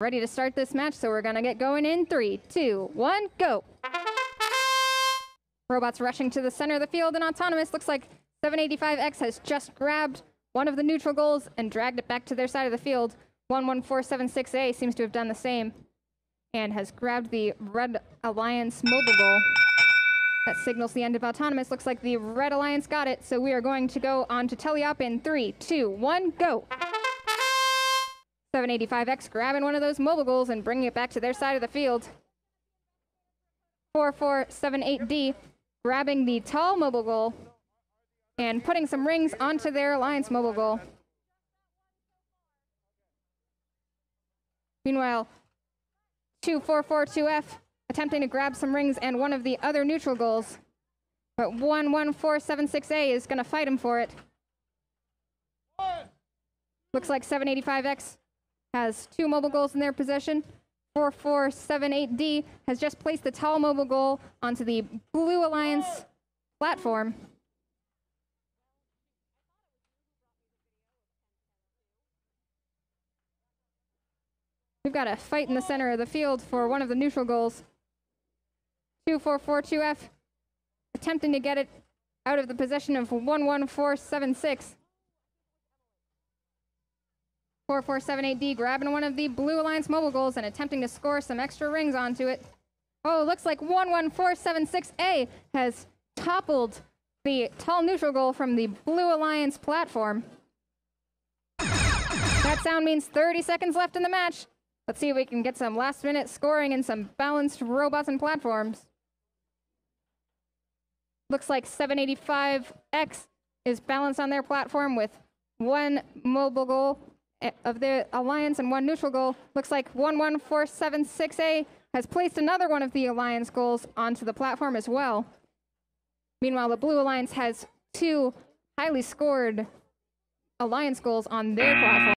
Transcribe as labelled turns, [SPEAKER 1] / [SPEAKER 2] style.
[SPEAKER 1] ready to start this match, so we're gonna get going in three, two, one, go. Robots rushing to the center of the field, and Autonomous looks like 785X has just grabbed one of the neutral goals and dragged it back to their side of the field. 11476A seems to have done the same and has grabbed the Red Alliance mobile goal. That signals the end of Autonomous. Looks like the Red Alliance got it, so we are going to go on to Teleop in three, two, one, go. 785X grabbing one of those mobile goals and bringing it back to their side of the field. 4478D grabbing the tall mobile goal and putting some rings onto their Alliance mobile goal. Meanwhile, 2442F attempting to grab some rings and one of the other neutral goals. But 11476A is going to fight him for it. Looks like 785X has two mobile goals in their possession. 4478D has just placed the tall mobile goal onto the Blue Alliance platform. We've got a fight in the center of the field for one of the neutral goals. 2442F attempting to get it out of the possession of 11476. 4478D grabbing one of the Blue Alliance mobile goals and attempting to score some extra rings onto it. Oh, looks like 11476A has toppled the tall neutral goal from the Blue Alliance platform. That sound means 30 seconds left in the match. Let's see if we can get some last minute scoring and some balanced robots and platforms. Looks like 785X is balanced on their platform with one mobile goal Eh, of the Alliance and one neutral goal. Looks like 11476A has placed another one of the Alliance goals onto the platform as well. Meanwhile, the Blue Alliance has two highly scored Alliance goals on their platform.